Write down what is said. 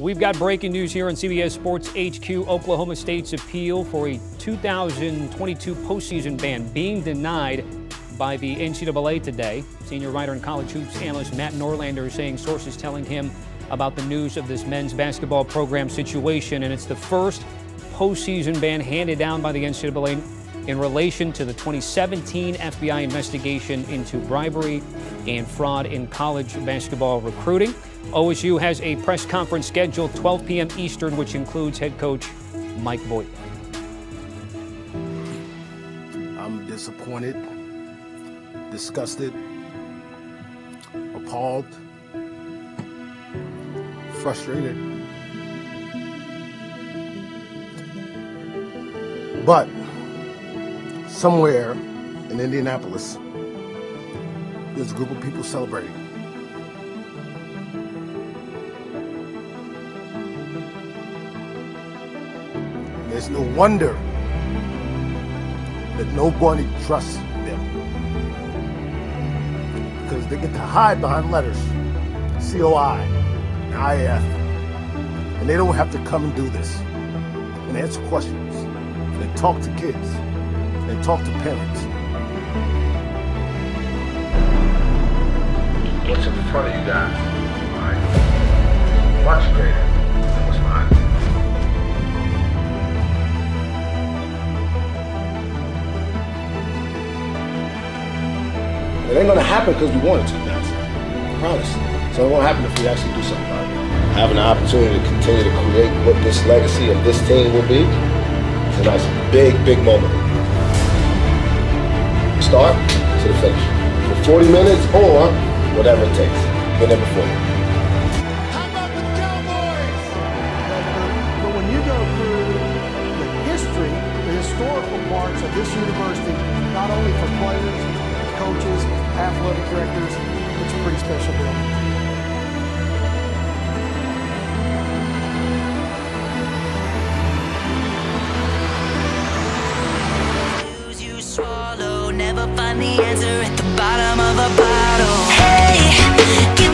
We've got breaking news here on CBS Sports HQ. Oklahoma State's appeal for a 2022 postseason ban being denied by the NCAA today. Senior writer and college hoops analyst Matt Norlander is saying sources telling him about the news of this men's basketball program situation, and it's the first postseason ban handed down by the NCAA in relation to the 2017 FBI investigation into bribery and fraud in college basketball recruiting. OSU has a press conference scheduled 12 p.m. Eastern, which includes head coach Mike Boynton. I'm disappointed, disgusted, appalled, frustrated. But somewhere in Indianapolis, there's a group of people celebrating. There's no wonder that nobody trusts them. Because they get to hide behind letters COI, IF, and they don't have to come and do this and answer questions and talk to kids and talk to parents. What's in front of you guys? Right? Much greater than what's behind you. It ain't gonna happen because we wanted to, guys. I promise. So it won't happen if we actually do something about it. Having the opportunity to continue to create what this legacy of this team will be is a nice, big, big moment. Start to the finish. For 40 minutes or whatever it takes. Been there before. But when you go through the history, the historical parts of this university, not only for players, coaches, athletic directors, the answer at the bottom of a bottle. Hey,